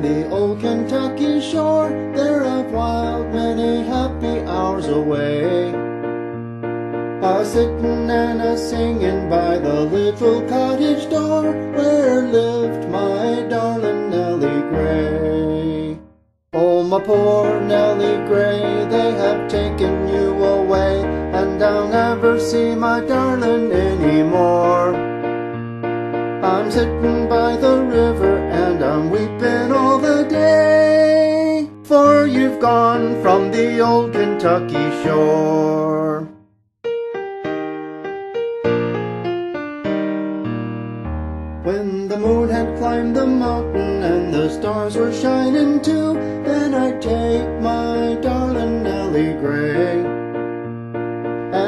the old Kentucky shore. There I've whiled many happy hours away. A sittin' and a singin' by the little cottage door where lived my darling Nelly Gray. Oh, my poor Nelly Gray, they have taken you away, and I'll never see my darling anymore. I'm sitting by the river and I'm weeping all the day, for you've gone from the old Kentucky shore. When the moon had climbed the mountain and the stars were shining too, then I'd take my darling Nelly Gray.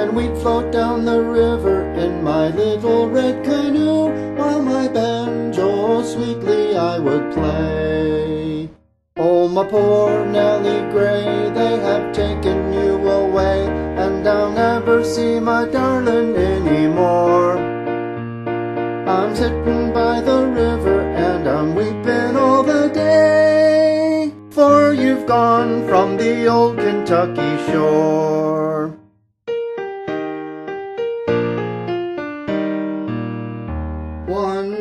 And we'd float down the river in my little red canoe, while my banjo sweetly I would play. Oh, my poor Nelly Gray, they have taken you away, and I'll never see my darling anymore. I'm sitting by the river and I'm weeping all the day, for you've gone from the old Kentucky shore.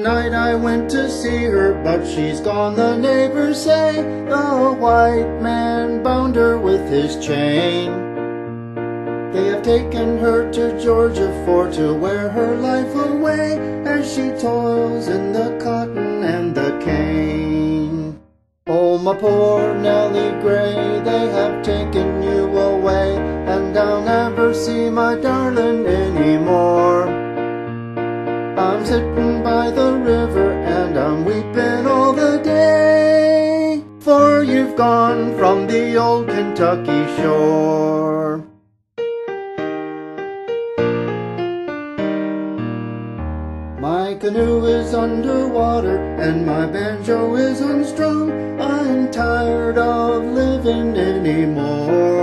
Night I went to see her, but she's gone, the neighbors say. The white man bound her with his chain. They have taken her to Georgia for to wear her life away as she toils in the cotton and the cane. Oh, my poor Nelly Gray, they have taken you away, and I'll never see my darling anymore. Sitting by the river and I'm weeping all the day, for you've gone from the old Kentucky shore. My canoe is underwater and my banjo is unstrung. I'm tired of living anymore.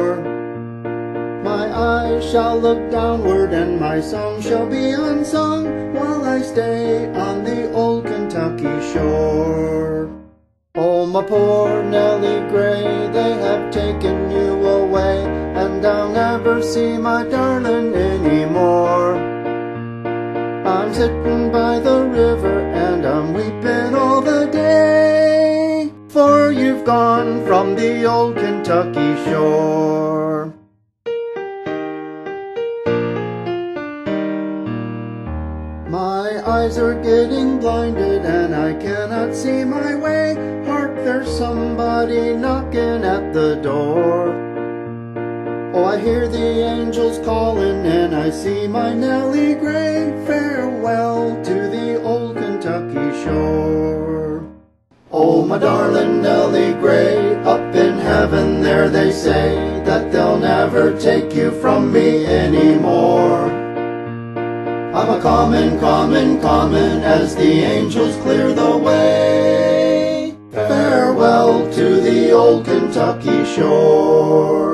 Shall look downward and my song shall be unsung while I stay on the old Kentucky shore. Oh, my poor Nelly Gray, they have taken you away, and I'll never see my darling anymore. I'm sitting by the river and I'm weeping all the day, for you've gone from the old Kentucky shore. Eyes are getting blinded and I cannot see my way. Hark, there's somebody knocking at the door. Oh, I hear the angels calling and I see my Nelly Gray. Farewell to the old Kentucky shore. Oh, my darling Nelly Gray, up in heaven there they say that they'll never take you from me anymore. I'm a common, common, common as the angels clear the way. Farewell to the old Kentucky shore.